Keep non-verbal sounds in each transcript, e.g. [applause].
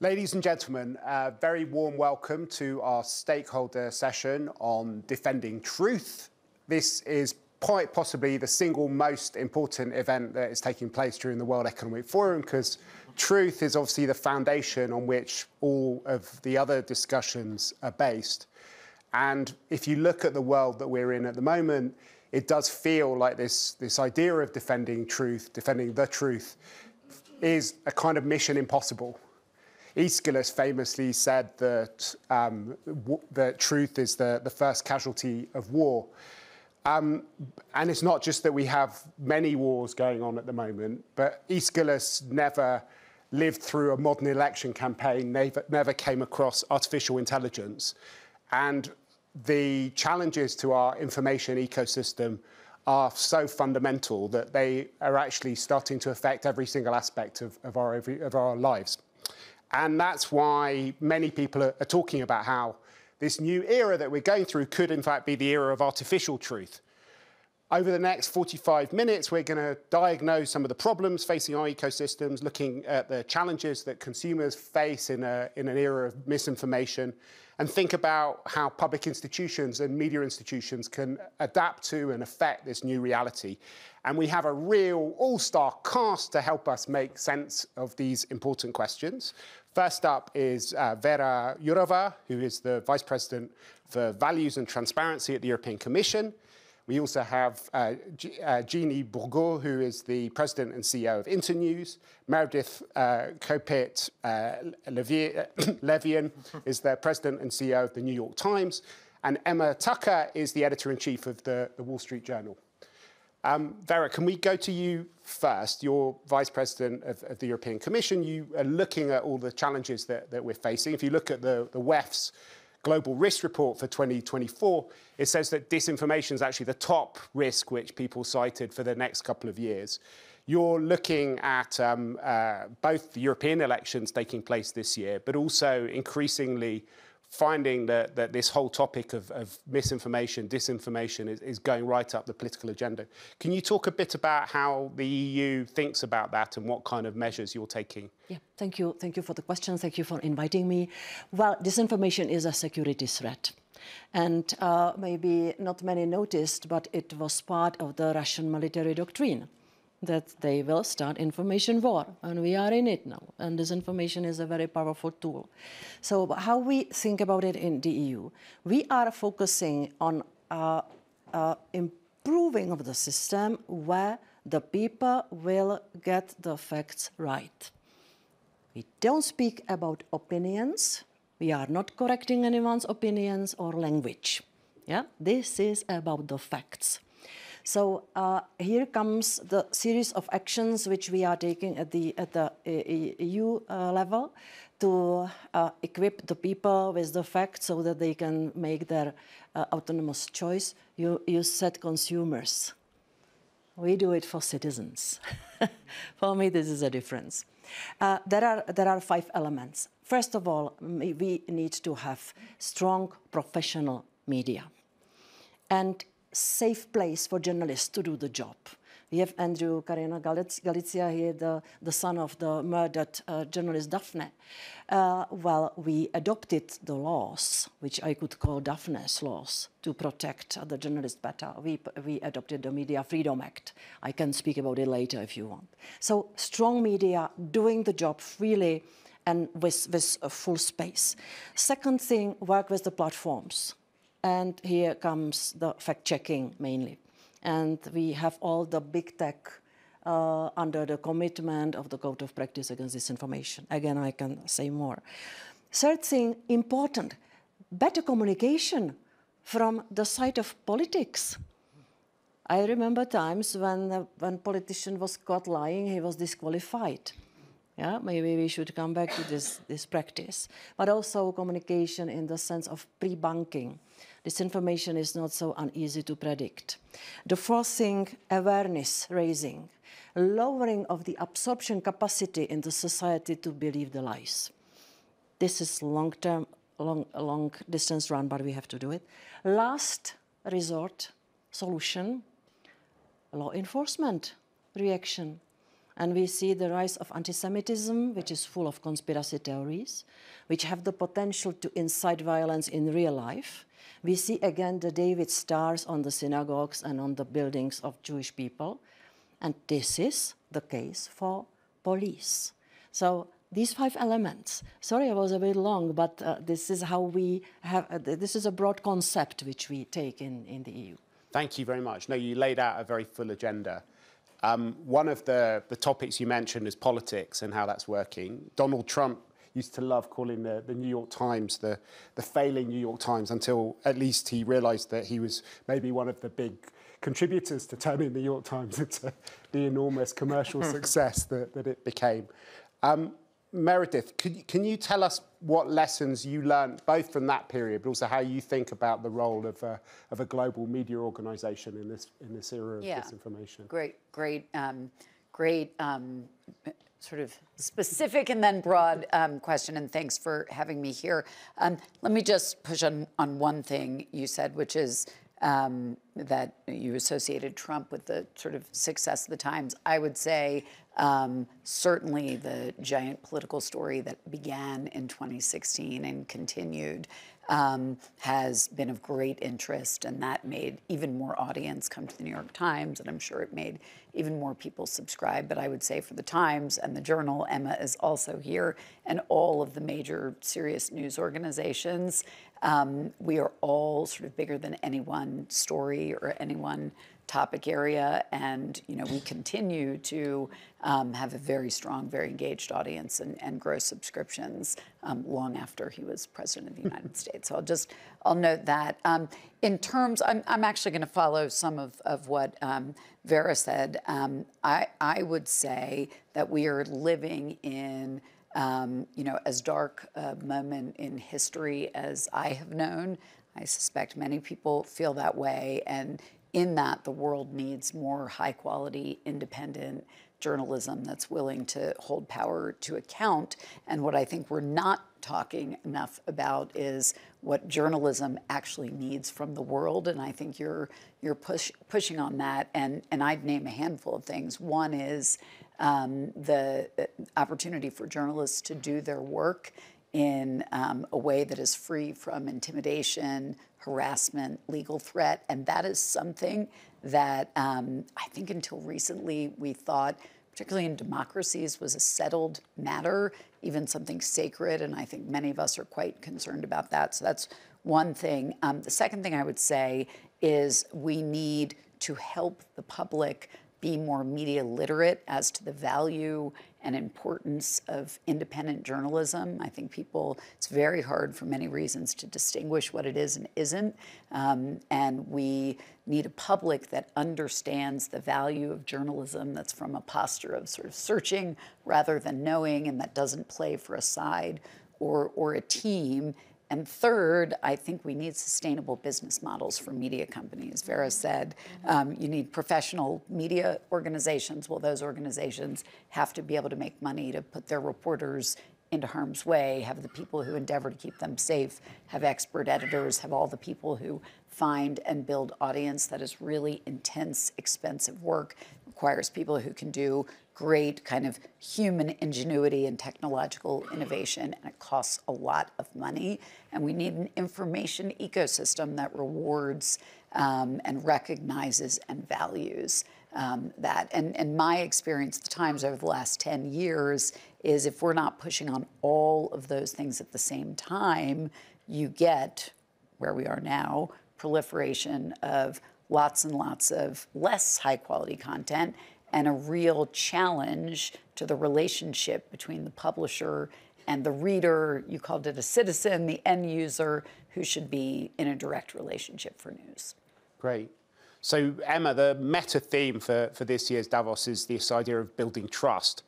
Ladies and gentlemen, a very warm welcome to our stakeholder session on defending truth. This is quite possibly the single most important event that is taking place during the World Economic Forum because truth is obviously the foundation on which all of the other discussions are based. And if you look at the world that we're in at the moment, it does feel like this, this idea of defending truth, defending the truth, is a kind of mission impossible. Aeschylus famously said that, um, truth is the, the first casualty of war. Um, and it's not just that we have many wars going on at the moment, but Aeschylus never lived through a modern election campaign, never, never came across artificial intelligence. And the challenges to our information ecosystem are so fundamental that they are actually starting to affect every single aspect of, of, our, of our lives. And that's why many people are, are talking about how this new era that we're going through could, in fact, be the era of artificial truth. Over the next 45 minutes, we're going to diagnose some of the problems facing our ecosystems, looking at the challenges that consumers face in, a, in an era of misinformation, and think about how public institutions and media institutions can adapt to and affect this new reality. And we have a real all star cast to help us make sense of these important questions. First up is uh, Vera Jourova, who is the Vice President for Values and Transparency at the European Commission. We also have uh, G- uh, Jeanne Bourgault, who is the president and CEO of Internews. Meredith uh, Kopit uh, Levien [coughs] is the president and CEO of the New York Times. And Emma Tucker is the editor in chief of the, the Wall Street Journal. Um, Vera, can we go to you first? You're vice president of, of, the European Commission. You are looking at all the challenges that, that we're facing. If you look at the, the WEF's global risk report for 2024, it says that disinformation is actually the top risk which people cited for the next couple of years. You're looking at um, uh, both the European elections taking place this year, but also increasingly finding that, that this whole topic of, of misinformation, disinformation is, is, going right up the political agenda. Can you talk a bit about how the EU thinks about that and what kind of measures you're taking? Yeah, thank you. Thank you for the question. Thank you for inviting me. Well, disinformation is a security threat. And uh, maybe not many noticed, but it was part of the Russian military doctrine that they will start information war and we are in it now and this information is a very powerful tool. So how we think about it in the eu we are focusing on uh, uh, improving of the system where the people will get the facts right. We don't speak about opinions. We are not correcting anyone's opinions or language. Yeah this is about the facts so uh, here comes the series of actions which we are taking at the at the EU uh, level to uh, equip the people with the facts so that they can make their uh, autonomous choice. You you said consumers. We do it for citizens. [laughs] for me, this is a difference. Uh, there are there are five elements. First of all, we need to have strong professional media, and safe place for journalists to do the job. We have Andrew Caruana Galizia here, the, the son of the murdered uh, journalist Daphne. Uh, well, we adopted the laws, which I could call Daphne's laws, to protect the journalists better. We, we adopted the Media Freedom Act. I can speak about it later if you want. So, strong media doing the job freely and with, with full space. Second thing, work with the platforms and here comes the fact checking mainly. And we have all the big tech uh, under the commitment of the Code of Practice Against Disinformation. Again, I can say more. Third thing, important, better communication from the side of politics. I remember times when uh, when politician was caught lying, he was disqualified. Yeah, maybe we should come back to this, this practice. But also communication in the sense of pre-bunking. This information is not so uneasy to predict. The fourth thing, awareness raising, lowering of the absorption capacity in the society to believe the lies. This is long-term, long, long distance run, but we have to do it. Last resort solution, law enforcement reaction. and we see the rise of anti Semitism, which is full of conspiracy theories, which have the potential to incite violence in real life. We see again the David stars on the synagogues and on the buildings of Jewish people. And this is the case for police. So these five elements. Sorry, I was a bit long, but uh, this is how we have, uh, this is a broad concept which we take in, in the EU. Thank you very much. No, you laid out a very full agenda. Um, one of the, the topics you mentioned is politics and how that's working. Donald Trump used to love calling the, the New York Times the, the failing New York Times until at least he realized that he was maybe one of the big contributors to turning the New York Times [laughs] into the enormous commercial [laughs] success that, that it became. Um, Meredith, can you, can you tell us what lessons you learned both from that period, but also how you think about the role of a, of a global media organisation in this in this era of yeah. disinformation? Great, great, um, great. Um, sort of specific and then broad um, question, and thanks for having me here. Um, let me just push on on one thing you said, which is um, that you associated Trump with the sort of success of the Times. I would say um, certainly the giant political story that began in 2016 and continued um, has been of great interest, and that made even more audience come to the New York Times, and I'm sure it made even more people subscribe. But I would say for the Times and the Journal, Emma is also here, and all of the major serious news organizations. Um, we are all sort of bigger than any one story or any one topic area, and you know we continue to um, have a very strong, very engaged audience and, and grow subscriptions um, long after he was president of the United [laughs] States. So I'll just I'll note that. Um, in terms, I'm, I'm actually going to follow some of, of what um, Vera said. Um, I I would say that we are living in um, you know, as dark a moment in history as I have known. I suspect many people feel that way. And in that, the world needs more high quality, independent journalism that's willing to hold power to account. And what I think we're not talking enough about is what journalism actually needs from the world. And I think you're you're push, pushing on that. And and I'd name a handful of things. One is um, the uh, opportunity for journalists to do their work in um, a way that is free from intimidation, harassment, legal threat. And that is something that um, I think until recently we thought, particularly in democracies, was a settled matter, even something sacred. And I think many of us are quite concerned about that. So that's one thing. Um, the second thing I would say is we need to help the public be more media literate as to the value and importance of independent journalism. I think people, it's very hard for many reasons to distinguish what it is and isn't. Um, and we need a public that understands the value of journalism that's from a posture of sort of searching rather than knowing and that doesn't play for a side or, or a team and third, I think we need sustainable business models for media companies. Vera said um, you need professional media organizations. Well, those organizations have to be able to make money to put their reporters into harm's way, have the people who endeavor to keep them safe, have expert editors, have all the people who find and build audience that is really intense, expensive work, requires people who can do great kind of human ingenuity and technological innovation, and it costs a lot of money. And we need an information ecosystem that rewards um, and recognizes and values um, that. And, and my experience, the Times over the last 10 years, is if we're not pushing on all of those things at the same time, you get where we are now proliferation of lots and lots of less high quality content and a real challenge to the relationship between the publisher and the reader. You called it a citizen, the end user, who should be in a direct relationship for news. Great. So, Emma, the meta theme for, for this year's Davos is this idea of building trust.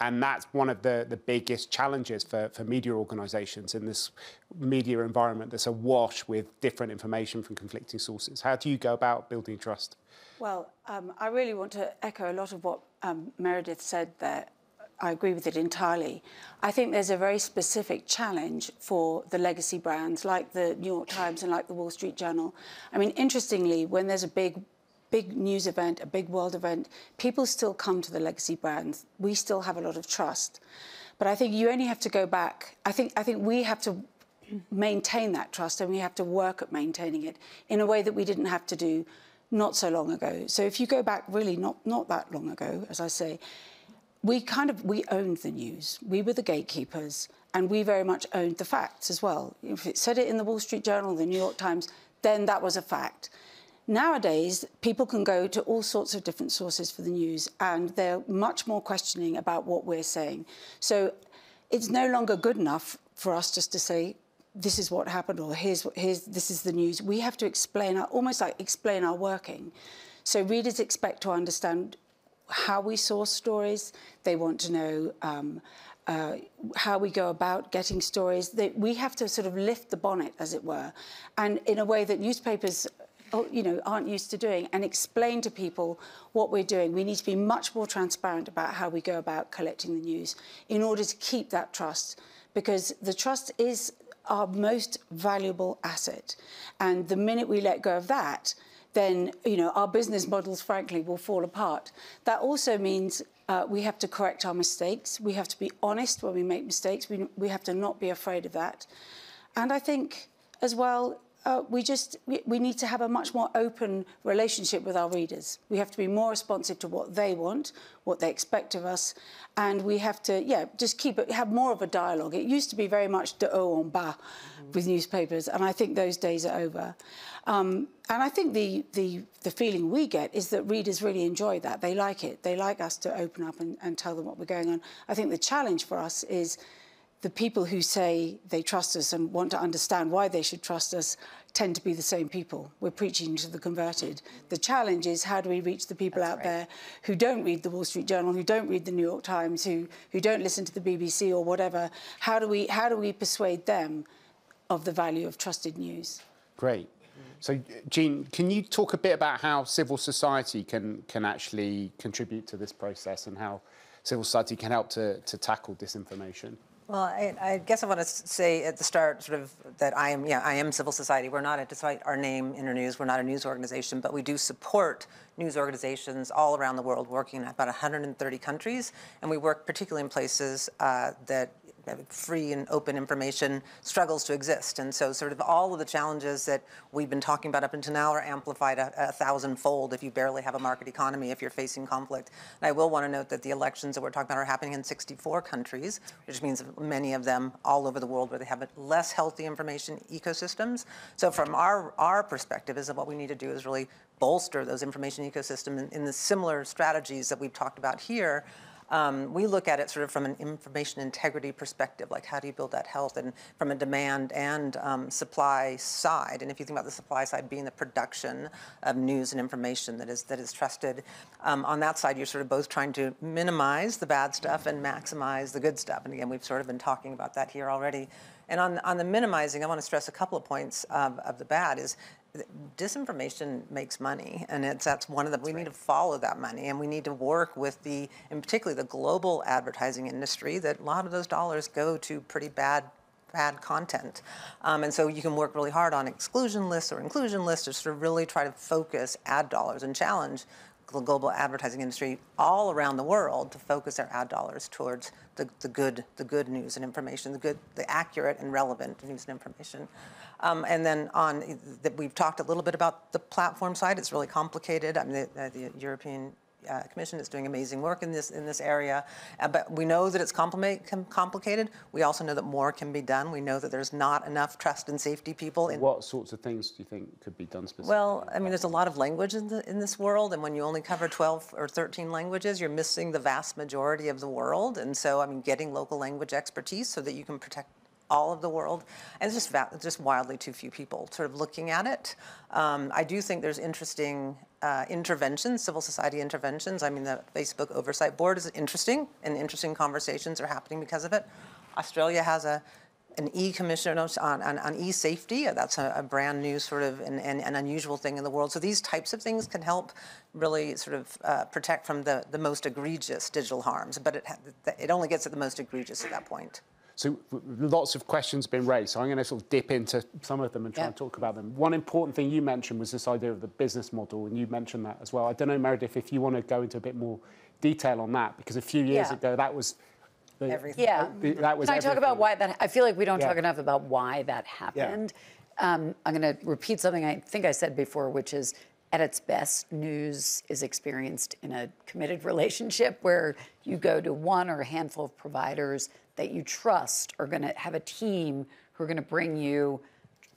And that's one of the, the biggest challenges for, for media organizations in this media environment that's awash with different information from conflicting sources. How do you go about building trust? Well, um, I really want to echo a lot of what um, Meredith said there. I agree with it entirely. I think there's a very specific challenge for the legacy brands like the New York Times and like the Wall Street Journal. I mean, interestingly, when there's a big big news event, a big world event, people still come to the legacy brands. We still have a lot of trust. But I think you only have to go back. I think I think we have to maintain that trust and we have to work at maintaining it in a way that we didn't have to do not so long ago. So if you go back really not not that long ago, as I say, we kind of we owned the news. We were the gatekeepers and we very much owned the facts as well. If it said it in the Wall Street Journal, the New York Times, then that was a fact. Nowadays, people can go to all sorts of different sources for the news, and they're much more questioning about what we're saying. So it's no longer good enough for us just to say, this is what happened, or here's, here's this is the news. We have to explain, our, almost like explain our working. So readers expect to understand how we source stories. They want to know um, uh, how we go about getting stories. They, we have to sort of lift the bonnet, as it were, and in a way that newspapers Oh, you know, aren't used to doing and explain to people what we're doing. We need to be much more transparent about how we go about collecting the news in order to keep that trust because the trust is our most valuable asset. And the minute we let go of that, then you know our business models, frankly, will fall apart. That also means uh, we have to correct our mistakes. We have to be honest when we make mistakes. We, we have to not be afraid of that. And I think as well, uh, we just we, we, need to have a much more open relationship with our readers. We have to be more responsive to what they want, what they expect of us, and we have to yeah just keep it have more of a dialogue. It used to be very much de haut en bas mm-hmm. with newspapers, and I think those days are over. Um, and I think the, the the feeling we get is that readers really enjoy that. They like it. They like us to open up and, and tell them what we're going on. I think the challenge for us is the people who say they trust us and want to understand why they should trust us tend to be the same people. We're preaching to the converted. The challenge is how do we reach the people That's out right. there who don't read the Wall Street Journal, who don't read the New York Times, who, who don't listen to the BBC or whatever? How do we, how do we persuade them of the value of trusted news? Great. So, Jean, can you talk a bit about how civil society can, can actually contribute to this process and how civil society can help to, to tackle disinformation? Well, I, I, guess I want to say at the start, sort of, that I am, yeah, I am civil society. We're not, a despite our name, Internews, we're not a news organization, but we do support news organizations all around the world, working in about 130 countries, and we work particularly in places uh, that free and open information struggles to exist. And so sort of all of the challenges that we've been talking about up until now are amplified a, a thousandfold if you barely have a market economy, if you're facing conflict. And I will want to note that the elections that we're talking about are happening in 64 countries, which means many of them all over the world where they have less healthy information ecosystems. So from our, our perspective is that what we need to do is really bolster those information ecosystems in, in the similar strategies that we've talked about here um, we look at it sort of from an information integrity perspective, like how do you build that health, and from a demand and um, supply side. And if you think about the supply side being the production of news and information that is that is trusted, um, on that side you're sort of both trying to minimize the bad stuff and maximize the good stuff. And again, we've sort of been talking about that here already. And on, on the minimizing, I want to stress a couple of points of, of the bad is disinformation makes money and it's that's one of the we right. need to follow that money and we need to work with the and particularly the global advertising industry that a lot of those dollars go to pretty bad bad content um, and so you can work really hard on exclusion lists or inclusion lists to sort of really try to focus ad dollars and challenge the global advertising industry all around the world to focus their ad dollars towards the, the good the good news and information the good the accurate and relevant news and information um, and then on that we've talked a little bit about the platform side. It's really complicated. I mean, the, the European uh, Commission is doing amazing work in this in this area, uh, but we know that it's complicated. We also know that more can be done. We know that there's not enough trust and safety people. In what sorts of things do you think could be done specifically? Well, I mean, there's a lot of language in, the, in this world, and when you only cover 12 or 13 languages, you're missing the vast majority of the world. And so, I mean, getting local language expertise so that you can protect all of the world, and it's just just wildly too few people sort of looking at it. Um, I do think there's interesting uh, interventions, civil society interventions. I mean, the Facebook Oversight Board is interesting, and interesting conversations are happening because of it. Australia has a an e-commission on, on, on, e-safety. That's a, a, brand new sort of an, an, an, unusual thing in the world. So these types of things can help really sort of uh, protect from the, the most egregious digital harms, but it, it only gets at the most egregious at that point. So lots of questions have been raised. So I'm going to sort of dip into some of them and try Yeah. and talk about them. One important thing you mentioned was this idea of the business model, and you mentioned that as well. I don't know, Meredith, if you want to go into a bit more detail on that, because a few years Yeah. ago that was the, Everything. Yeah. the- that was Can I talk about why that? I feel like we don't Yeah. talk enough about why that happened. Um, I'm going to repeat something I think I said before, which is at its best, news is experienced in a committed [laughs] relationship where you go to one or a handful of providers that you trust are going to have a team who are going to bring you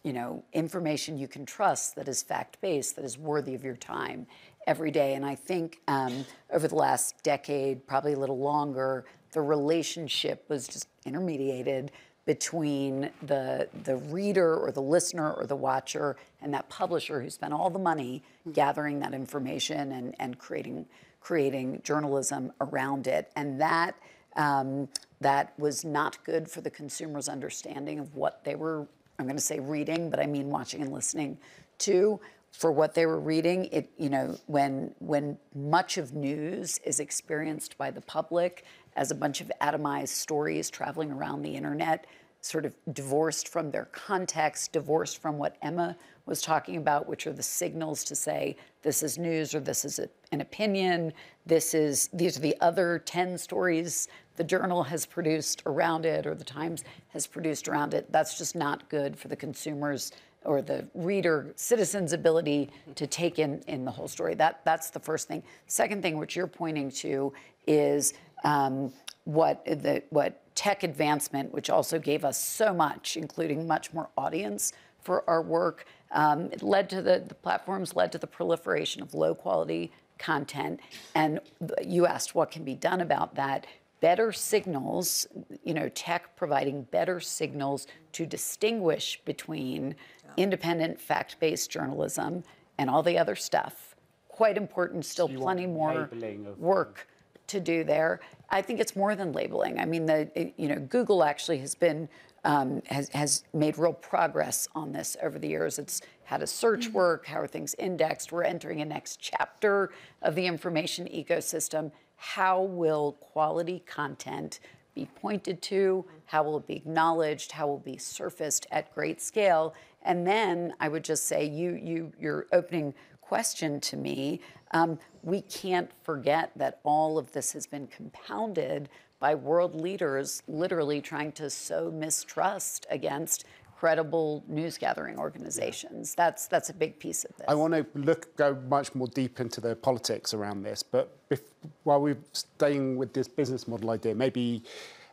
you know, information you can trust that is fact-based, that is worthy of your time every day. And I think um, over the last decade, probably a little longer, the relationship was just intermediated between the the reader or the listener or the watcher and that publisher who spent all the money gathering that information and, and creating creating journalism around it. And that um, that was not good for the consumer's understanding of what they were I'm going to say reading, but I mean watching and listening to for what they were reading. It, you know, when when much of news is experienced by the public as a bunch of atomized stories traveling around the internet, sort of divorced from their context, divorced from what Emma was talking about, which are the signals to say this is news or this is a, an opinion. This is these are the other ten stories the Journal has produced around it or the Times has produced around it. That's just not good for the consumers or the reader, citizen's ability to take in, in the whole story. That, that's the first thing. Second thing, which you're pointing to, is um, what, the, what tech advancement, which also gave us so much, including much more audience for our work, um, it led to the, the platforms, led to the proliferation of low quality content. And you asked what can be done about that better signals, you know, tech providing better signals to distinguish between independent, fact based journalism and all the other stuff. Quite important, still want plenty more work to do there. I think it's more than labeling. I mean, the you know Google actually has been um, has has made real progress on this over the years. It's how does search work? How are things indexed? We're entering a next chapter of the information ecosystem. How will quality content be pointed to? How will it be acknowledged? How will it be surfaced at great scale? And then I would just say, you you your opening question to me, um, we can't forget that all of this has been compounded by world leaders literally trying to sow mistrust against credible news gathering organizations. That's that's a big piece of this. I want to look go much more deep into the politics around this, but bef- while we're staying with this business model idea, maybe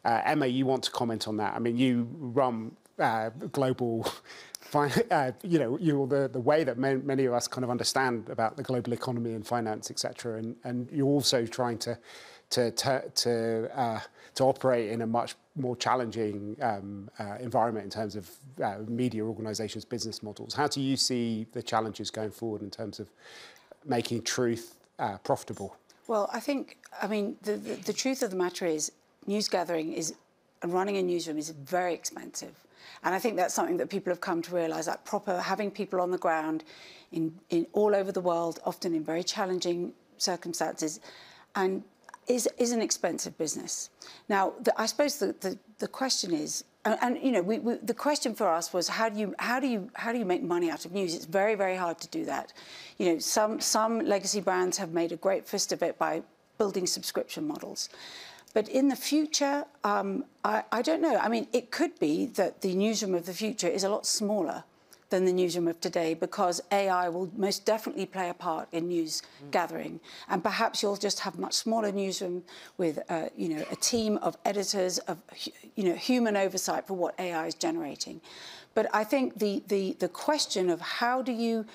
uh, Emma, you want to comment on that? I mean, you run uh, global. [laughs] Uh, you know, you the, the way that many, many of us kind of understand about the global economy and finance, etc. And and you're also trying to to to to, uh, to operate in a much more challenging um, uh, environment in terms of uh, media organisations' business models. How do you see the challenges going forward in terms of making truth profitable? Well, I think, I mean, the, the, the truth of the matter is, news gathering is, and running a newsroom is very expensive. And I think that's something that people have come to realise, that proper, having people on the ground in, in all over the world, often in very challenging circumstances, and is, is an expensive business. Now, the, I suppose the, the, the question is, and, and you know, we, we, the question for us was how do you how do you how do you make money out of news? It's very very hard to do that. You know, some some legacy brands have made a great fist of it by building subscription models. But in the future, um, I, I don't know. I mean, it could be that the newsroom of the future is a lot smaller than the newsroom of today because AI will most definitely play a part in news gathering. And perhaps you'll just have much smaller newsroom with, uh, you know, a team of editors, of, you know, human oversight for what AI is generating. But I think the, the, the question of how do you,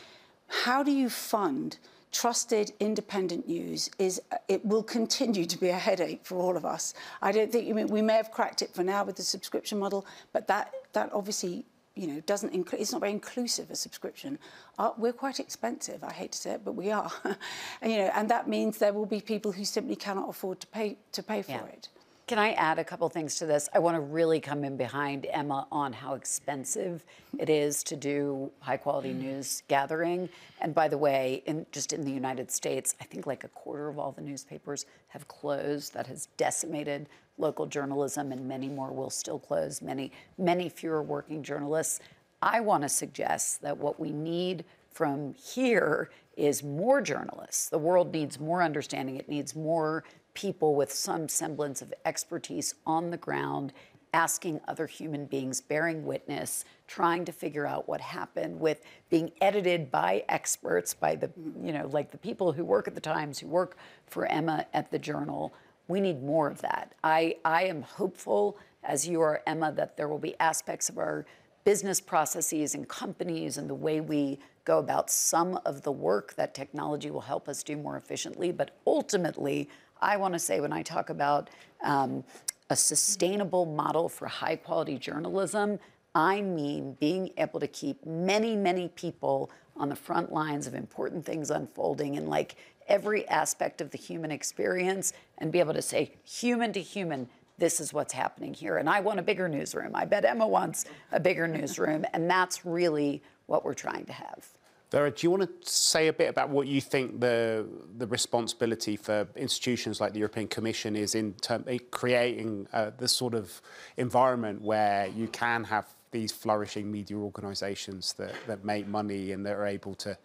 how do you fund trusted independent news is it will continue to be a headache for all of us. I don't think I mean, we may have cracked it for now with the subscription model, but that that obviously you know doesn't include it's not very inclusive a subscription. Uh, we're quite expensive. I hate to say it, but we are, [laughs] and you know, and that means there will be people who simply cannot afford to pay to pay for Yeah. it. Can I add a couple things to this? I want to really come in behind Emma on how expensive it is to do high quality mm. news gathering. And by the way, in, just in the United States, I think like a quarter of all the newspapers have closed. That has decimated local journalism, and many more will still close. Many, many fewer working journalists. I want to suggest that what we need from here is more journalists. The world needs more understanding. It needs more people with some semblance of expertise on the ground asking other human beings, bearing witness, trying to figure out what happened with being edited by experts, by the, you know, like the people who work at the Times, who work for Emma at the Journal. We need more of that. I, I am hopeful, as you are, Emma, that there will be aspects of our business processes and companies and the way we go about some of the work that technology will help us do more efficiently. But ultimately, I want to say when I talk about um, a sustainable model for high quality journalism, I mean being able to keep many, many people on the front lines of important things unfolding in like every aspect of the human experience and be able to say, human to human, this is what's happening here. And I want a bigger newsroom. I bet Emma wants a bigger newsroom. And that's really what we're trying to have. Vera, do you want to say a bit about what you think the the responsibility for institutions like the European Commission is in term, creating uh, this sort of environment where you can have these flourishing media organisations that, that make money and that are able to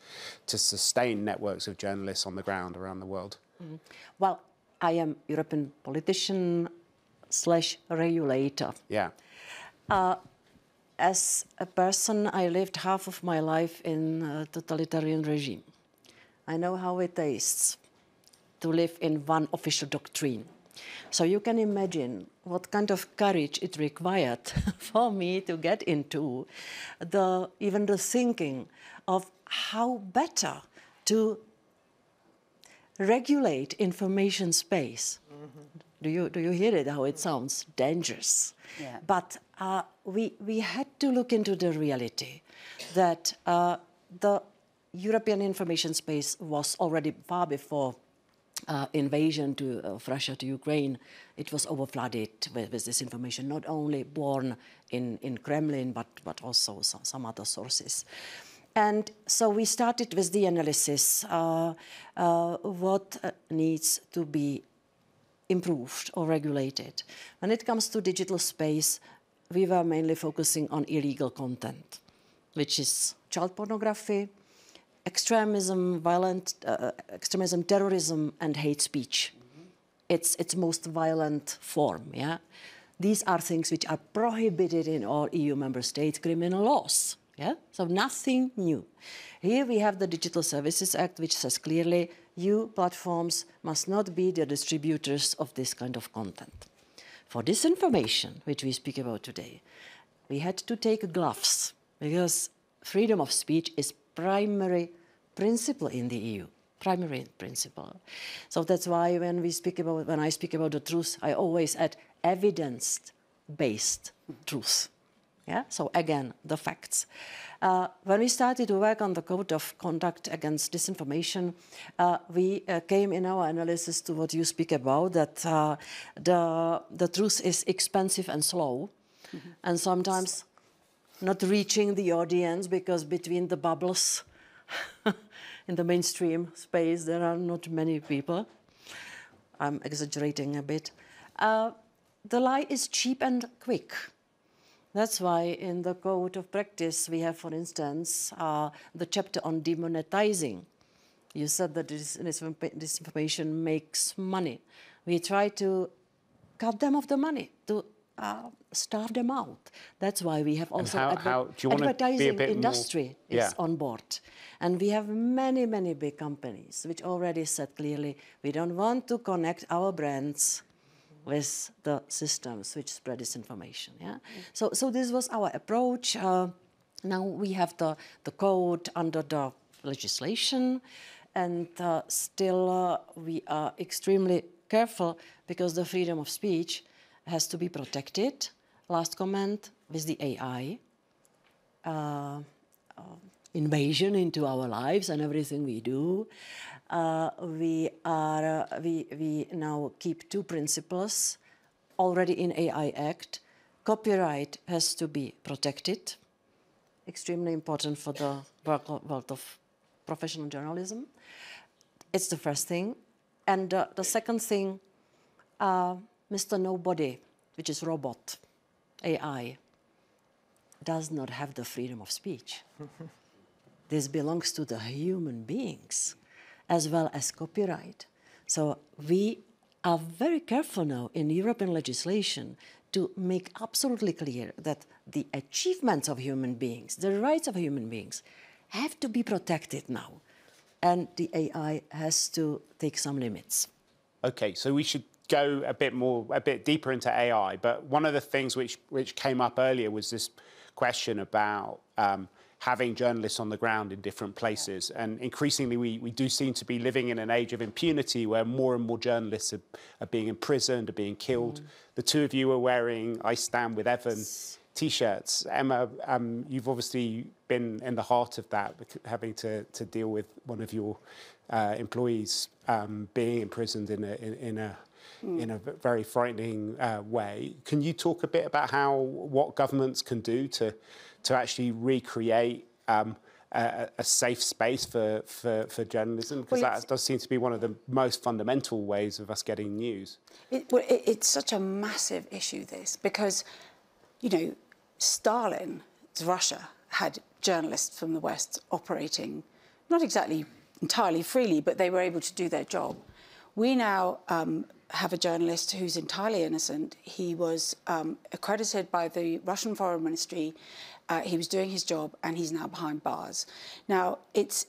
to sustain networks of journalists on the ground around the world? Mm. Well, I am European politician slash regulator. Yeah. Uh, as a person, I lived half of my life in a totalitarian regime. I know how it tastes to live in one official doctrine. So you can imagine what kind of courage it required [laughs] for me to get into the even the thinking of how better to regulate information space. Mm -hmm. Do you, do you hear it, how it sounds? Dangerous. Yeah. But uh, we, we had to look into the reality that uh, the European information space was already far before uh, invasion to, of Russia to Ukraine, it was overflooded with, with, this information, not only born in, in Kremlin, but, but also some, some other sources. And so we started with the analysis, uh, uh, what uh, needs to be improved or regulated. When it comes to digital space, we were mainly focusing on illegal content, which is child pornography, extremism, violent uh, extremism, terrorism, and hate speech. Mm -hmm. It's its most violent form. Yeah, these are things which are prohibited in all EU member states criminal laws. Yeah, so nothing new. Here we have the Digital Services Act, which says clearly you platforms must not be the distributors of this kind of content. For this information, which we speak about today, we had to take gloves because freedom of speech is primary principle in the EU, primary principle. So that's why when we speak about, when I speak about the truth, I always add evidence-based truth. Yeah? So again, the facts. Uh, when we started to work on the code of conduct against disinformation, uh, we uh, came in our analysis to what you speak about, that uh, the, the truth is expensive and slow, mm -hmm. and sometimes not reaching the audience because between the bubbles [laughs] in the mainstream space, there are not many people. I'm exaggerating a bit. Uh, the lie is cheap and quick. That's why in the code of practice we have, for instance, uh, the chapter on demonetizing. You said that this, this makes money. We try to cut them off the money, to uh, starve them out. That's why we have also how, how, advertising industry more, yeah. is on board. And we have many, many big companies which already said clearly, we don't want to connect our brands with the systems which spread this information. Yeah? So, so this was our approach. Uh, now we have the, the code under the legislation, and uh, still uh, we are extremely careful because the freedom of speech has to be protected. Last comment with the AI. Uh, uh, invasion into our lives and everything we do we are uh, we we now keep two principles already in AI Act, copyright has to be protected, extremely important for the world of professional journalism. It's the first thing. And uh, the second thing, uh, Mr. Nobody, which is robot, AI, does not have the freedom of speech. [laughs] this belongs to the human beings as well as copyright. So we are very careful now in European legislation to make absolutely clear that the achievements of human beings, the rights of human beings, have to be protected now. And the AI has to take some limits. Okay, so we should go a bit more, a bit deeper into AI. But one of the things which, which came up earlier was this question about um, having journalists on the ground in different places. And increasingly, we, we do seem to be living in an age of impunity where more and more journalists are, are being imprisoned, are being killed. Mm. The two of you are wearing I Stand with Evan t-shirts. Emma, um, you've obviously been in the heart of that, having to, to deal with one of your uh, employees um, being imprisoned in a, in, in a mm. in a very frightening uh, way. Can you talk a bit about how what governments can do to to actually recreate um, a, a, safe space for, for, for journalism? Because well, that does seem to be one of the most fundamental ways of us getting news. It, well, it, it's such a massive issue, this, because, you know, Stalin, Russia, had journalists from the West operating not exactly entirely freely, but they were able to do their job. We now um, have a journalist who's entirely innocent. He was um, accredited by the Russian Foreign Ministry uh, he was doing his job and he's now behind bars. Now, it's,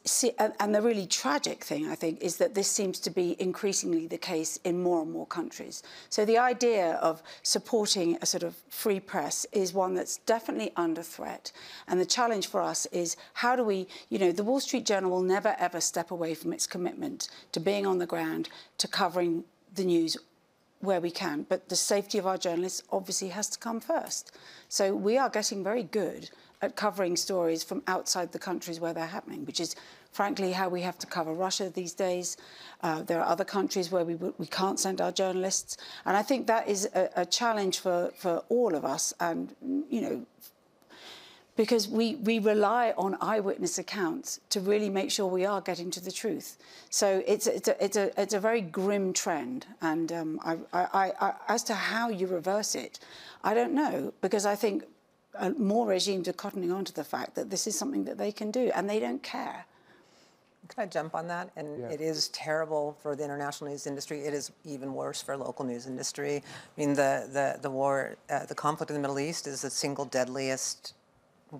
and the really tragic thing, I think, is that this seems to be increasingly the case in more and more countries. So the idea of supporting a sort of free press is one that's definitely under threat. And the challenge for us is how do we, you know, the Wall Street Journal will never ever step away from its commitment to being on the ground, to covering the news where we can. But the safety of our journalists obviously has to come first. So we are getting very good at covering stories from outside the countries where they're happening, which is frankly how we have to cover Russia these days. Uh, there are other countries where we, we can't send our journalists. And I think that is a, a challenge for, for all of us and, you know, because we, we rely on eyewitness accounts to really make sure we are getting to the truth. So it's, it's, a, it's, a, it's a very grim trend. And um, I, I, I, as to how you reverse it, I don't know, because I think uh, more regimes are cottoning on to the fact that this is something that they can do, and they don't care. Can I jump on that? And yeah. it is terrible for the international news industry. It is even worse for local news industry. I mean, the the the war, uh, the conflict in the Middle East is the single deadliest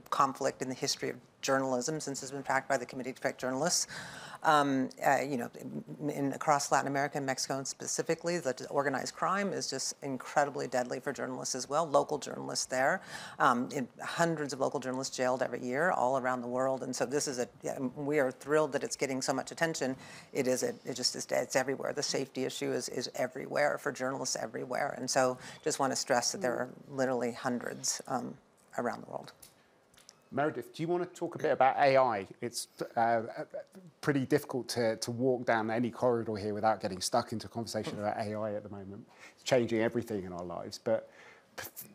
conflict in the history of journalism since it's been tracked by the Committee to Protect Journalists. Um, uh, you know, in, in, across Latin America and Mexico and specifically, the organized crime is just incredibly deadly for journalists as well. Local journalists there, um, hundreds of local journalists jailed every year all around the world, and so this is a. We are thrilled that it's getting so much attention. It is. A, it just is. It's everywhere. The safety issue is is everywhere for journalists everywhere, and so just want to stress that there are literally hundreds um, around the world. Meredith, do you want to talk a bit about AI? It's uh, pretty difficult to, to walk down any corridor here without getting stuck into a conversation about AI at the moment. It's changing everything in our lives. But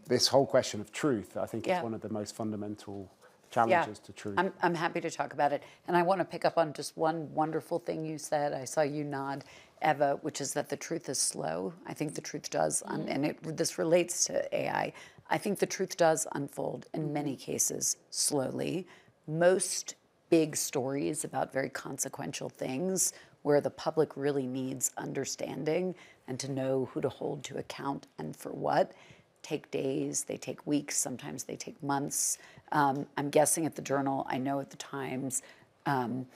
this whole question of truth, I think, yeah. is one of the most fundamental challenges yeah. to truth. I'm, I'm happy to talk about it. And I want to pick up on just one wonderful thing you said. I saw you nod, Eva, which is that the truth is slow. I think the truth does, mm. and it, this relates to AI. I think the truth does unfold in many cases slowly. Most big stories about very consequential things where the public really needs understanding and to know who to hold to account and for what take days, they take weeks, sometimes they take months. Um, I'm guessing at the Journal, I know at the Times, um,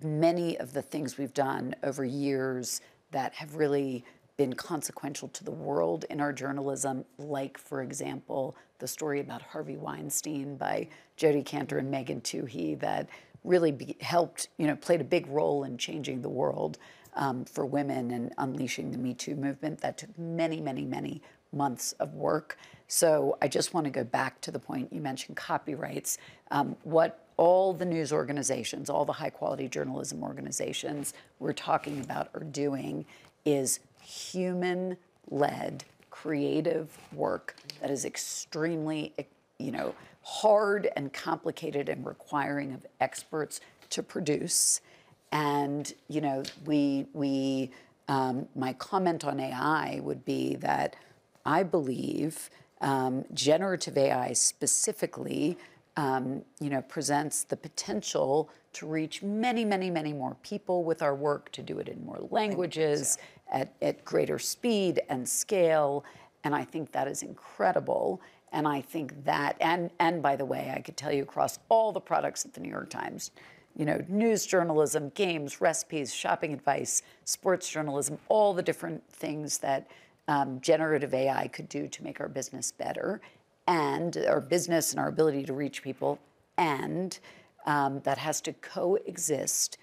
many of the things we've done over years that have really been consequential to the world in our journalism, like, for example, the story about Harvey Weinstein by Jodi Kantor and Megan Twohey that really be, helped, you know, played a big role in changing the world um, for women and unleashing the Me Too movement. That took many, many, many months of work. So I just want to go back to the point you mentioned copyrights. Um, what all the news organizations, all the high quality journalism organizations we're talking about are doing is human led creative work that is extremely, you know, hard and complicated and requiring of experts to produce. And you know, we we um, my comment on AI would be that I believe um, generative AI specifically, um, you know, presents the potential to reach many, many, many more people with our work, to do it in more languages, at, at greater speed and scale. And I think that is incredible. And I think that, and, and by the way, I could tell you across all the products at the New York Times, you know, news journalism, games, recipes, shopping advice, sports journalism, all the different things that um, generative AI could do to make our business better and our business and our ability to reach people. And um, that has to coexist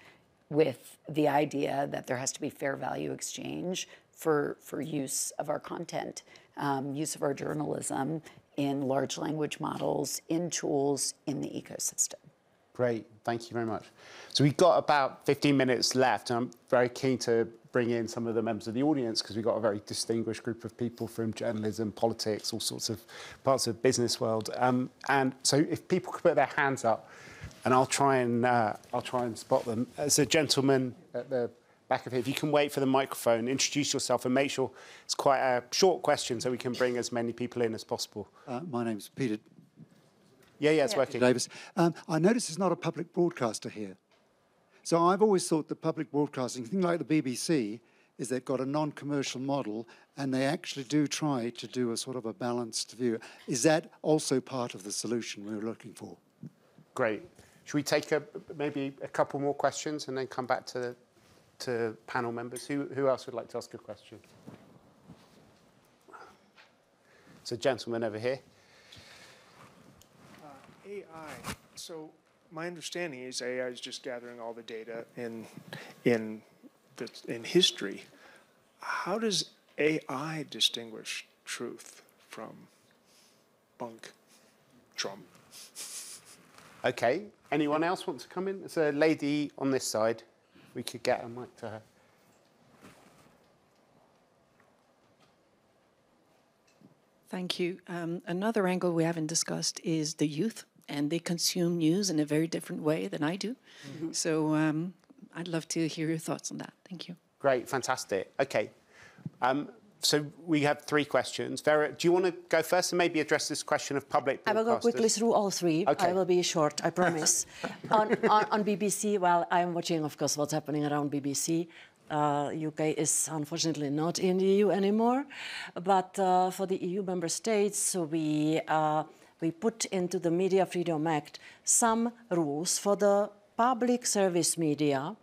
with the idea that there has to be fair value exchange for, for use of our content, um, use of our journalism in large language models, in tools, in the ecosystem. Great, thank you very much. So we've got about 15 minutes left, and I'm very keen to bring in some of the members of the audience because we've got a very distinguished group of people from journalism, politics, all sorts of parts of business world. Um, and so if people could put their hands up, and I'll try and uh, I'll try and spot them. As a gentleman at the back of here, if you can wait for the microphone, introduce yourself, and make sure it's quite a short question so we can bring as many people in as possible. Uh, my name's Peter yeah, yeah, it's yeah. working. Davis. Um, I notice it's not a public broadcaster here. So I've always thought that public broadcasting, thing like the BBC, is they've got a non-commercial model and they actually do try to do a sort of a balanced view. Is that also part of the solution we are looking for? Great. Should we take a, maybe a couple more questions and then come back to, to panel members? Who, who else would like to ask a question? So gentleman over here. Uh, AI. So my understanding is AI is just gathering all the data in in the, in history. How does AI distinguish truth from bunk, Trump? Okay. Anyone else want to come in? There's a lady on this side. We could get a mic to her. Thank you. Um, another angle we haven't discussed is the youth and they consume news in a very different way than I do. Mm-hmm. So um, I'd love to hear your thoughts on that. Thank you. Great, fantastic. Okay. Um, so we have three questions. Vera, do you want to go first and maybe address this question of public I will go quickly through all three. Okay. I will be short, I promise. [laughs] on, on, on, BBC, well, I'm watching, of course, what's happening around BBC. Uh, UK is unfortunately not in the EU anymore, but uh, for the EU member states, we uh, we put into the Media Freedom Act some rules for the public service media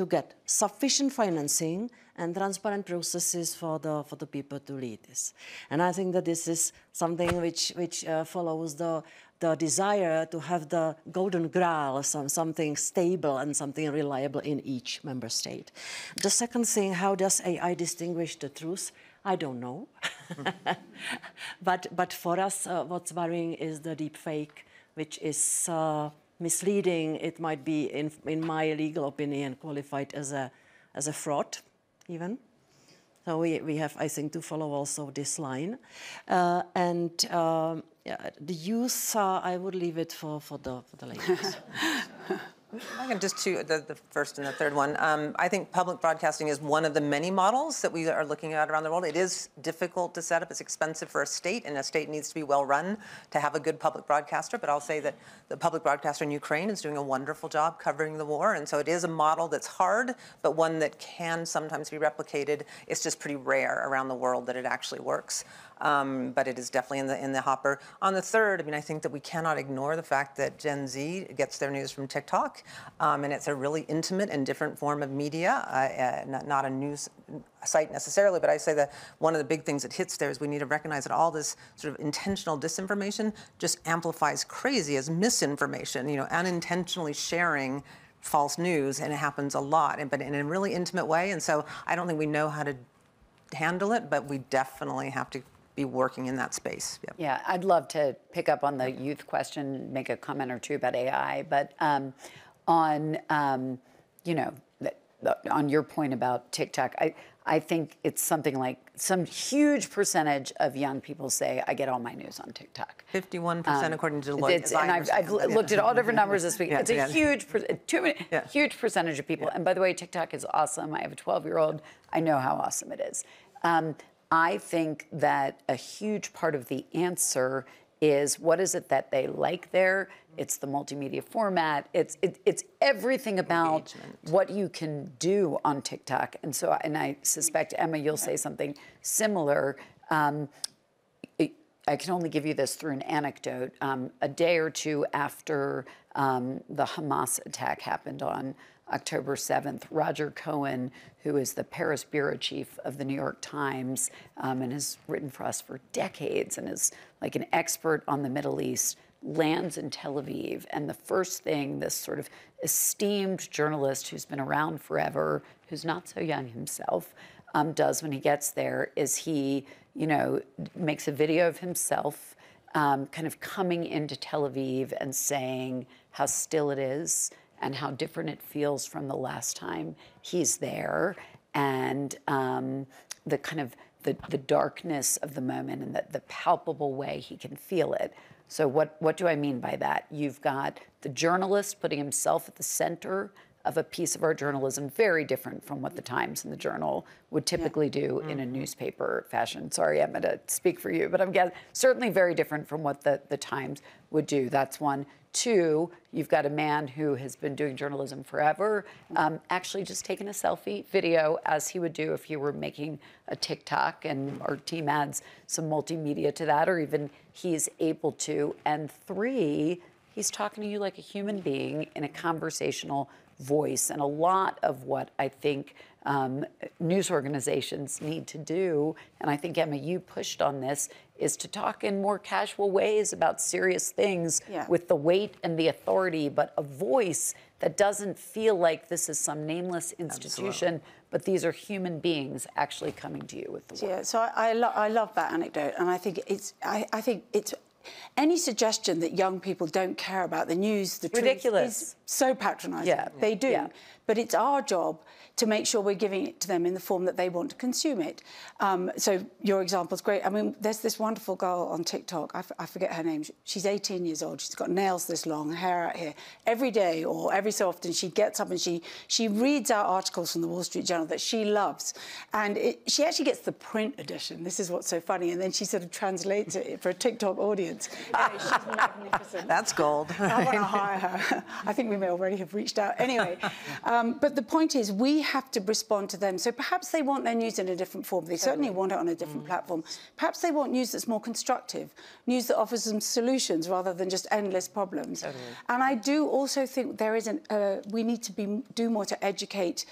to get sufficient financing and transparent processes for the for the people to lead this. And I think that this is something which which uh, follows the the desire to have the golden grail, some, something stable and something reliable in each member state. The second thing, how does AI distinguish the truth? I don't know. [laughs] but, but for us, uh, what's worrying is the deep fake, which is uh, misleading. It might be, in, in my legal opinion, qualified as a, as a fraud, even. So we, we have, I think, to follow also this line. Uh, and um, yeah, the use, uh, I would leave it for, for, the, for the ladies. [laughs] I can just two, the, the first and the third one. Um, I think public broadcasting is one of the many models that we are looking at around the world. It is difficult to set up. It's expensive for a state, and a state needs to be well run to have a good public broadcaster. But I'll say that the public broadcaster in Ukraine is doing a wonderful job covering the war, and so it is a model that's hard, but one that can sometimes be replicated. It's just pretty rare around the world that it actually works um, but it is definitely in the in the hopper. On the third, I mean, I think that we cannot ignore the fact that Gen Z gets their news from TikTok, um, and it's a really intimate and different form of media, uh, uh, not, not, a news site necessarily, but I say that one of the big things that hits there is we need to recognize that all this sort of intentional disinformation just amplifies crazy as misinformation, you know, unintentionally sharing false news, and it happens a lot, and, but in a really intimate way. And so I don't think we know how to handle it, but we definitely have to be working in that space. Yep. Yeah, I'd love to pick up on the youth question, make a comment or two about AI, but um, on um, you know the, the, on your point about TikTok, I I think it's something like some huge percentage of young people say, I get all my news on TikTok. 51% Um, according to Deloitte. And I've, I've looked at all different numbers this week. [laughs] Yeah, it's a yeah. huge, per- too many, huge percentage of people. And by the way, TikTok is awesome. I have a 12 year old. I know how awesome it is. Um, I think that a huge part of the answer is what is it that they like there? It's the multimedia format. It's it, it's everything about what you can do on TikTok. And so, and I suspect Emma, you'll say something similar. Um, it- I can only give you this through an anecdote. Um, a day or two after um, the Hamas attack happened on October 7th, Roger Cohen, who is the Paris bureau chief of the New York Times um, and has written for us for decades and is like an expert on the Middle East, lands in Tel Aviv. And the first thing this sort of esteemed journalist who's been around forever, who's not so young himself, um, does when he gets there is he, you know, makes a video of himself um, kind of coming into Tel Aviv and saying how still it is and how different it feels from the last time he's there and um, the kind of the, the darkness of the moment and the, the palpable way he can feel it. So what, what do I mean by that? You've got the journalist putting himself at the center of a piece of our journalism, very different from what the Times and the Journal would typically do in a newspaper fashion. Sorry, Emma, to speak for you, but I'm guessing certainly very different from what the, the Times would do. That's one. Two, you've got a man who has been doing journalism forever, um, actually just taking a selfie video as he would do if he were making a TikTok, and our team adds some multimedia to that, or even he's able to. And three, he's talking to you like a human being in a conversational voice. And a lot of what I think um, news organizations need to do, and I think, Emma, you pushed on this, is to talk in more casual ways about serious things Yeah. with the weight and the authority, but a voice that doesn't feel like this is some nameless institution, but these are human beings actually coming to you with the word. Yeah, so I, I, lo- I love that anecdote, and I think it's I, I think it's any suggestion that young people don't care about the news, the truth, is so patronising. Yeah. They do, Yeah. but it's our job to make sure we're giving it to them in the form that they want to consume it. Um, so your example is great. I mean, there's this wonderful girl on TikTok. I, f- I forget her name. She's 18 years old. She's got nails this long, hair out here. Every day or every so often, she gets up and she she reads out articles from the Wall Street Journal that she loves, and it, she actually gets the print edition. This is what's so funny, and then she sort of translates it for a TikTok audience. Yeah, she's magnificent. That's gold. I want to hire her. I think we may already have reached out. Anyway, um, but the point is, we have to respond to them. So perhaps they want their news in a different form. They certainly want it on a different platform. Perhaps they want news that's more constructive, news that offers them solutions rather than just endless problems. And I do also think there is an. Uh, we need to be do more to educate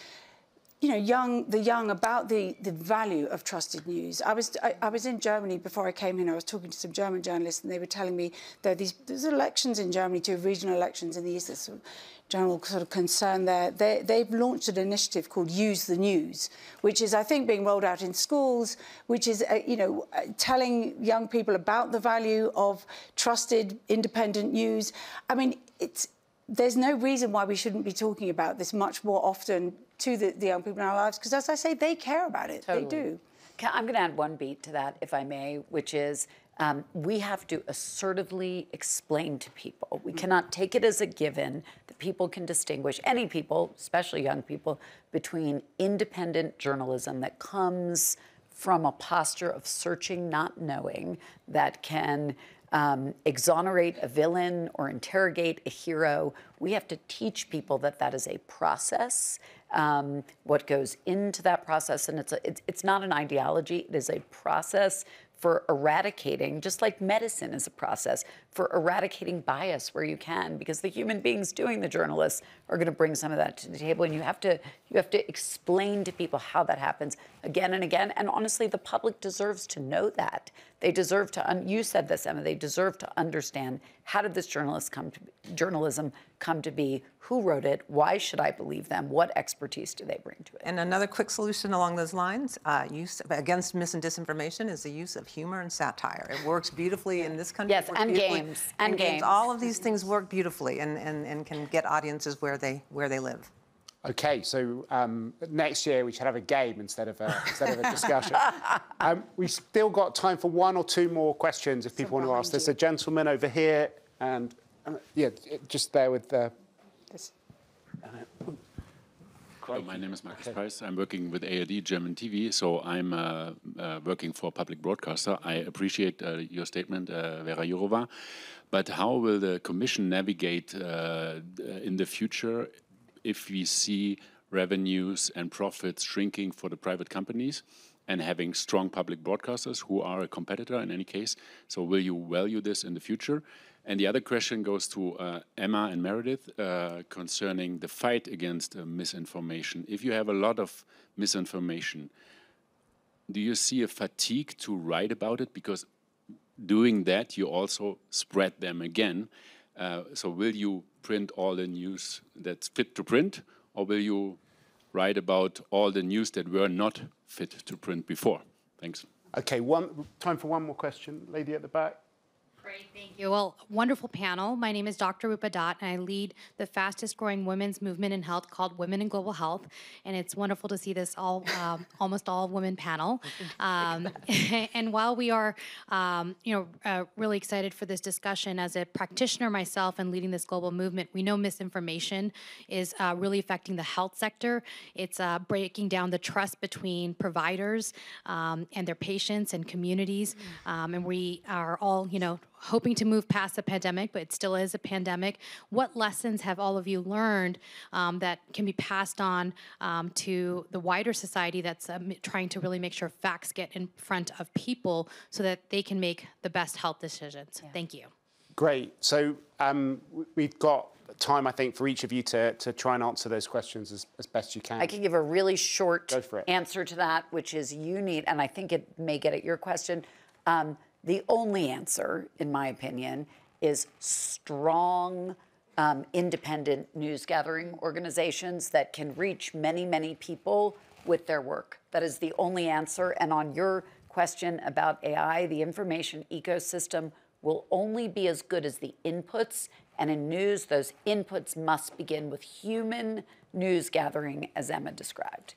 you know, young, the young about the, the value of trusted news. I was, I, I was in Germany before I came here. I was talking to some German journalists, and they were telling me there are these there's elections in Germany, two regional elections in the east. There's some general sort of concern there. They, they've launched an initiative called Use the News, which is, I think, being rolled out in schools, which is, uh, you know, uh, telling young people about the value of trusted, independent news. I mean, it's there's no reason why we shouldn't be talking about this much more often to the, the young people in our lives because, as I say, they care about it. They do. I'm going to add one beat to that, if I may, which is um, we have to assertively explain to people. We cannot take it as a given that people can distinguish, any people, especially young people, between independent journalism that comes from a posture of searching, not knowing, that can um, exonerate a villain or interrogate a hero. We have to teach people that that is a process, um, what goes into that process, and it's, a, it's it's not an ideology. It is a process for eradicating, just like medicine is a process for eradicating bias where you can, because the human beings doing the journalists are going to bring some of that to the table, and you have to you have to explain to people how that happens again and again. And honestly, the public deserves to know that. They deserve to. You said this, Emma. They deserve to understand how did this journalist come to journalism come to be? Who wrote it? Why should I believe them? What expertise do they bring to it? And another quick solution along those lines, uh, use against mis and disinformation, is the use of humor and satire. It works beautifully in this country. Yes, it works and beautifully- games, and games. All of these things work beautifully and, and, and can get audiences where they where they live. Okay, so um, next year we should have a game instead of a, instead of a discussion. [laughs] um, we've still got time for one or two more questions if people want to ask. There's a gentleman over here, and uh, yeah, just there with the. Hello, my name is Markus okay. Price. I'm working with ARD German TV, so I'm uh, uh, working for a public broadcaster. I appreciate uh, your statement, uh, Vera Jourova, but how will the Commission navigate uh, in the future if we see revenues and profits shrinking for the private companies and having strong public broadcasters who are a competitor in any case? So will you value this in the future? And the other question goes to uh, Emma and Meredith uh, concerning the fight against uh, misinformation. If you have a lot of misinformation, do you see a fatigue to write about it? Because doing that, you also spread them again. Uh, so will you print all the news that's fit to print, or will you write about all the news that were not fit to print before? Thanks. Okay, one time for one more question. Lady at the back. Great, thank you. Well, wonderful panel. My name is Dr. Roopa Dhatt, and I lead the fastest growing women's movement in health called Women in Global Health. And it's wonderful to see this all, um, [laughs] almost all women panel. [laughs] Um, [laughs] and while we are, um, you know, uh, really excited for this discussion, as a practitioner myself and leading this global movement, we know misinformation is uh, really affecting the health sector. It's uh, breaking down the trust between providers um, and their patients and communities. Um, and we are all, you know, hoping to move past the pandemic, but it still is a pandemic. What lessons have all of you learned um, that can be passed on um, to the wider society that's um, trying to really make sure facts get in front of people so that they can make the best health decisions? Yeah. Thank you. Great. So um, we've got time, I think, for each of you to, to try and answer those questions as, as best you can. I can give a really short answer to that, which is you need, and I think it may get at your question. Um, the only answer, in my opinion, is strong, um, independent news gathering organizations that can reach many, many people with their work. That is the only answer. And on your question about AI, the information ecosystem will only be as good as the inputs. And in news, those inputs must begin with human news gathering, as Emma described.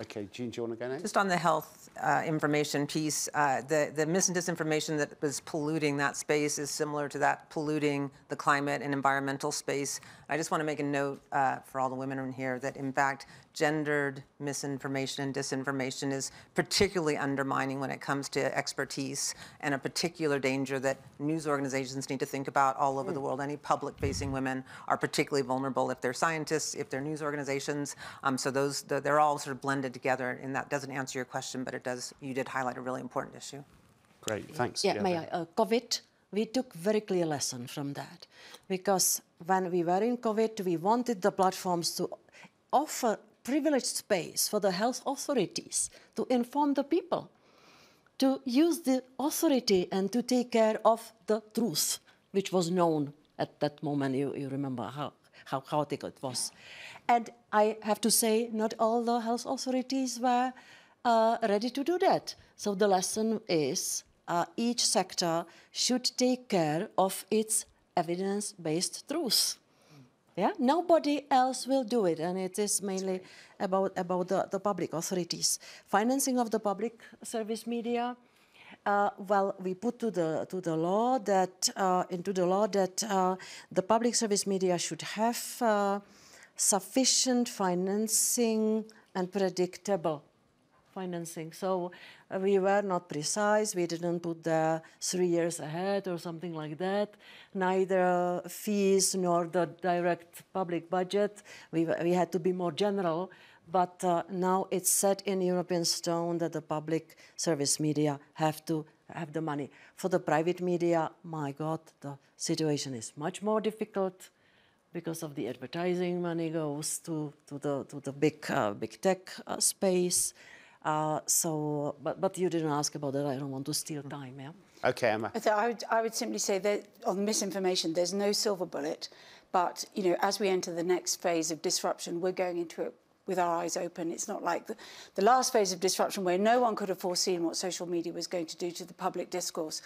Okay, Jeanne, do you want to go next? Just on the health uh, information piece, uh, the, the mis and disinformation that was polluting that space is similar to that polluting the climate and environmental space. I just want to make a note uh, for all the women in here that, in fact, gendered misinformation and disinformation is particularly undermining when it comes to expertise and a particular danger that news organizations need to think about all over mm. the world. Any public-facing women are particularly vulnerable if they're scientists, if they're news organizations. Um, so those, they're all sort of blended together, and that doesn't answer your question, but it does. You did highlight a really important issue. Great, thanks. Yeah, yeah may I? Uh, COVID we took very clear lesson from that because when we were in COVID, we wanted the platforms to offer privileged space for the health authorities to inform the people, to use the authority and to take care of the truth, which was known at that moment. You, you remember how, how chaotic it was. And I have to say, not all the health authorities were uh, ready to do that. So the lesson is uh, each sector should take care of its evidence-based truth. Yeah, nobody else will do it, and it is mainly about about the, the public authorities. Financing of the public service media. Uh, well, we put to the to the law that uh, into the law that uh, the public service media should have uh, sufficient financing and predictable financing. So uh, we were not precise. We didn't put the three years ahead or something like that. Neither fees nor the direct public budget. We, we had to be more general. But uh, now it's set in European stone that the public service media have to have the money. For the private media, my God, the situation is much more difficult because of the advertising money goes to, to, the, to the big, uh, big tech uh, space. Uh, so, but, but you didn't ask about that. I don't want to steal time, yeah? Okay, Emma. I would, I would simply say that on misinformation, there's no silver bullet. But, you know, as we enter the next phase of disruption, we're going into it with our eyes open. It's not like the, the last phase of disruption where no one could have foreseen what social media was going to do to the public discourse.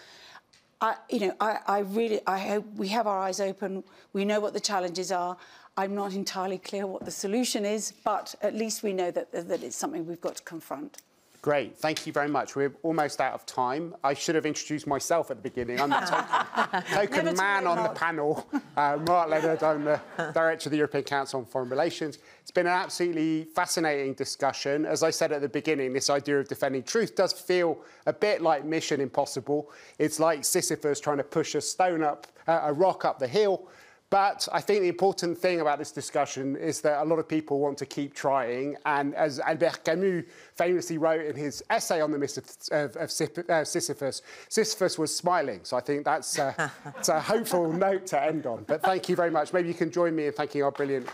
I, you know, I, I really, I hope we have our eyes open. We know what the challenges are. I'm not entirely clear what the solution is, but at least we know that, that it's something we've got to confront. Great, thank you very much. We're almost out of time. I should have introduced myself at the beginning. I'm the token, [laughs] token man on the panel. Uh, Mark Leonard, I'm the Director of the European Council on Foreign Relations. It's been an absolutely fascinating discussion. As I said at the beginning, this idea of defending truth does feel a bit like Mission Impossible. It's like Sisyphus trying to push a stone up, uh, a rock up the hill. But I think the important thing about this discussion is that a lot of people want to keep trying. And as Albert Camus famously wrote in his essay on the myth of, of, of uh, Sisyphus, Sisyphus was smiling. So I think that's uh, [laughs] a hopeful note to end on. But thank you very much. Maybe you can join me in thanking our brilliant.